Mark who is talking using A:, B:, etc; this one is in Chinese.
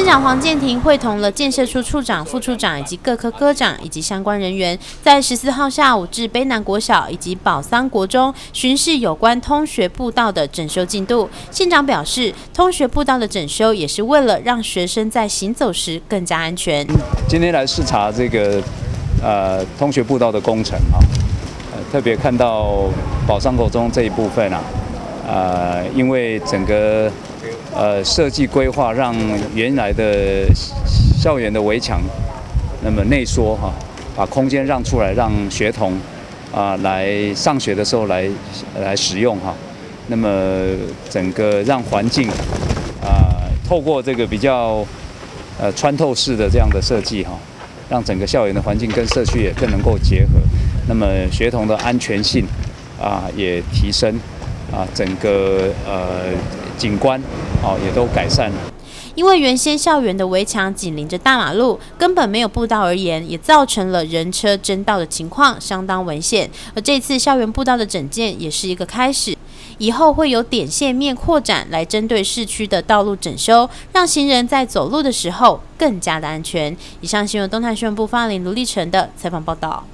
A: 县长黄建庭会同了建设处处长、副处长以及各科科长以及相关人员，在十四号下午至卑南国小以及宝桑国中巡视有关通学步道的整修进度。县长表示，通学步道的整修也是为了让学生在行走时更加安全。
B: 今天来视察这个呃通学步道的工程啊，呃特别看到宝桑国中这一部分啊，呃因为整个呃，设计规划让原来的校园的围墙那么内缩哈，把空间让出来，让学童啊来上学的时候来来使用哈。那么整个让环境啊，透过这个比较呃穿透式的这样的设计哈，让整个校园的环境跟社区也更能够结合。那么学童的安全性啊也提升啊，整个呃。景观哦也都改善了，
A: 因为原先校园的围墙紧邻着大马路，根本没有步道而言，也造成了人车争道的情况，相当危险。而这次校园步道的整建也是一个开始，以后会有点线面扩展来针对市区的道路整修，让行人在走路的时候更加的安全。以上新闻东泰新闻部发林卢立成的采访报道。